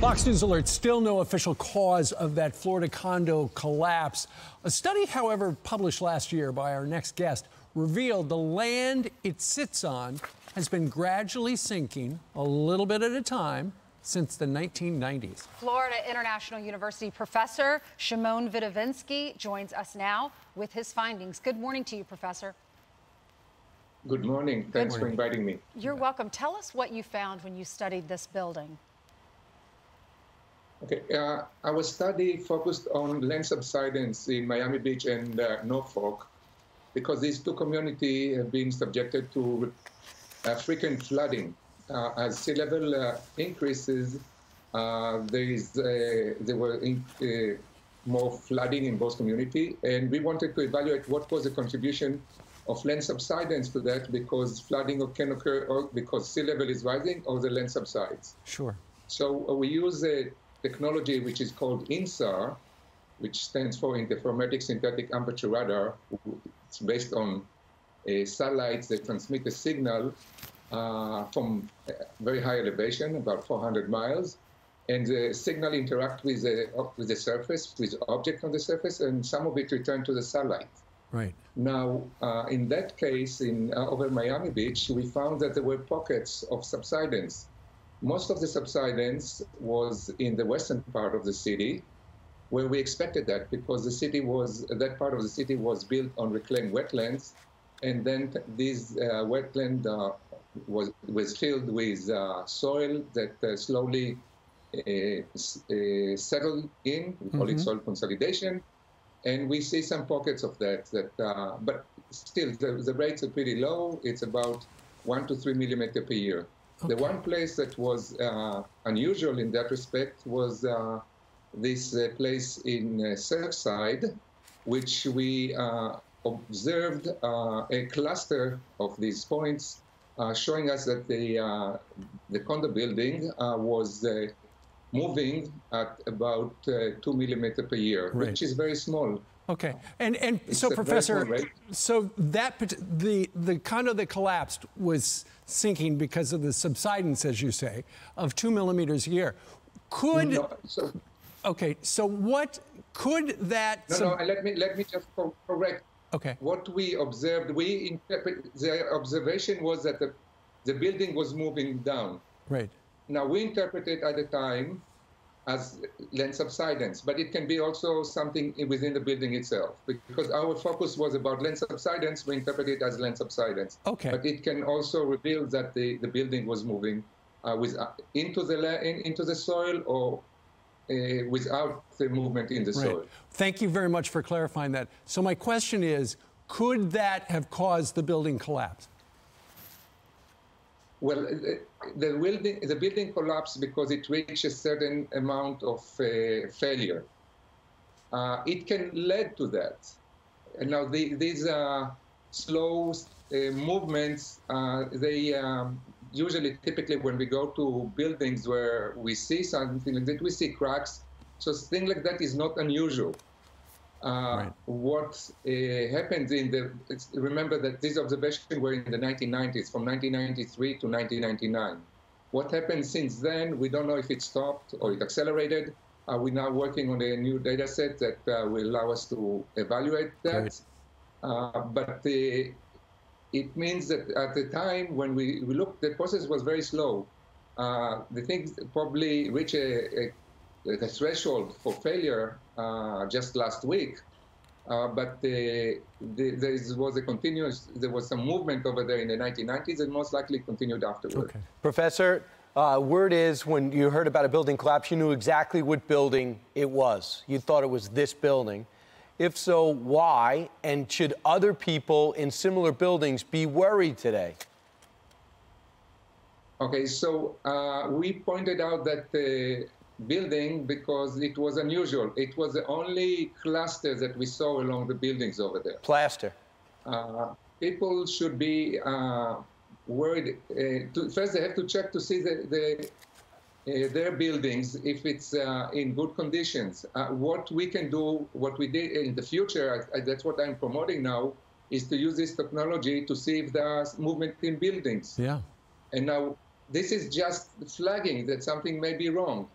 Fox News Alert, still no official cause of that Florida condo collapse. A study, however, published last year by our next guest revealed the land it sits on has been gradually sinking a little bit at a time since the 1990s. Florida International University professor Shimon Wdowinski joins us now with his findings. Good morning to you, Professor. Good morning. Thanks Good morning. for inviting me. You're welcome. Tell us what you found when you studied this building. Okay, uh, our study focused on land subsidence in Miami Beach and uh, Norfolk because these two communities have been subjected to uh, frequent flooding. Uh, as sea level uh, increases, uh, there is there were in, more flooding in both communities, and we wanted to evaluate what was the contribution of land subsidence to that because flooding can occur or because sea level is rising or the land subsides. Sure. So we use a technology which is called INSAR, which stands for Interferometric Synthetic Aperture Radar. It's based on uh, satellites that transmit a signal uh, from very high elevation, about 400 miles, and the signal interact with the, with the surface, with object on the surface, and some of it return to the satellite. Right. Now, uh, in that case, in uh, over Miami Beach, we found that there were pockets of subsidence most of the subsidence was in the western part of the city, where we expected that because the city was that part of the city was built on reclaimed wetlands, and then this uh, wetland uh, was was filled with uh, soil that uh, slowly uh, uh, settled in. We call mm-hmm. it soil consolidation, and we see some pockets of that. That, but still, the, the rates are pretty low. It's about one to three millimeter per year. Okay. The one place that was uh, unusual in that respect was uh, this uh, place in uh, Surfside, which we uh, observed uh, a cluster of these points, uh, showing us that the the condo building was moving at about two millimeter per year, right. which is very small. Okay, oh. and and it's so Professor, so that the the condo that collapsed was sinking because of the subsidence, as you say, of two millimeters a year. Could no, so, okay, so what could that? No, no. Let me let me just correct. Okay. What we observed, we interpret the observation was that the the building was moving down. Right. Now we interpreted at the time as land subsidence, but it can be also something within the building itself. Because our focus was about land subsidence, we interpret it as land subsidence. Okay. But it can also reveal that the, the building was moving uh, with, uh, into, the in, into the soil or uh, without the movement in the right. soil. Thank you very much for clarifying that. So my question is, could that have caused the building collapse? Well, the, building, the building collapsed because it reached a certain amount of uh, failure. Uh, it can lead to that. And now the, these uh, slow uh, movements, uh, they um, usually, typically, when we go to buildings where we see something like that, we see cracks. So things like that is not unusual. Uh, right. What uh, happened in the, remember that these observations were in the 1990s, from 1993 to 1999. What happened since then, we don't know if it stopped or it accelerated. Uh, we're now working on a new data set that uh, will allow us to evaluate that. Uh, but the, it means that at the time when we, we looked, the process was very slow. Uh, the things probably reach a, a the threshold for failure uh, just last week. Uh, but the, the, there was a continuous, there was some movement over there in the 1990s and most likely continued afterward. Okay. Professor, uh, word is when you heard about a building collapse, you knew exactly what building it was. You thought it was this building. If so, why? And should other people in similar buildings be worried today? Okay, so uh, we pointed out that uh, building because it was unusual. It was the only cluster that we saw along the buildings over there. Plaster. Uh, people should be uh, worried. Uh, to, first, they have to check to see the, the uh, their buildings if it's uh, in good conditions. Uh, what we can do, what we did in the future, I, I, that's what I'm promoting now, is to use this technology to see if there's movement in buildings. Yeah. And now this is just flagging that something may be wrong.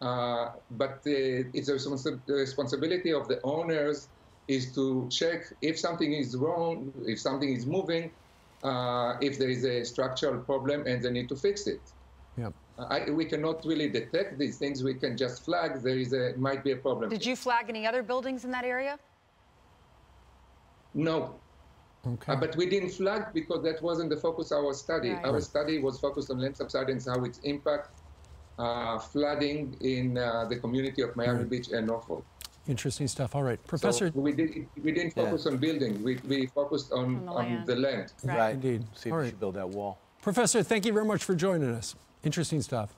Uh, but uh, it's a the responsibility of the owners is to check if something is wrong, if something is moving, uh, if there is a structural problem, and they need to fix it. Yeah. I, we cannot really detect these things. We can just flag there is a might be a problem. Did you flag any other buildings in that area? No, Okay. Uh, but we didn't flag because that wasn't the focus of our study. Right. Our Right. study was focused on land subsidence, how its impact uh, flooding in uh, the community of Miami Beach and Norfolk. Interesting stuff. All right, So Professor. we, did, we didn't Yeah. focus on building. We, we focused on, On the on land. the land. Right. Indeed. See if All we right. should build that wall. Professor, thank you very much for joining us. Interesting stuff.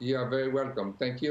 You are very welcome. Thank you.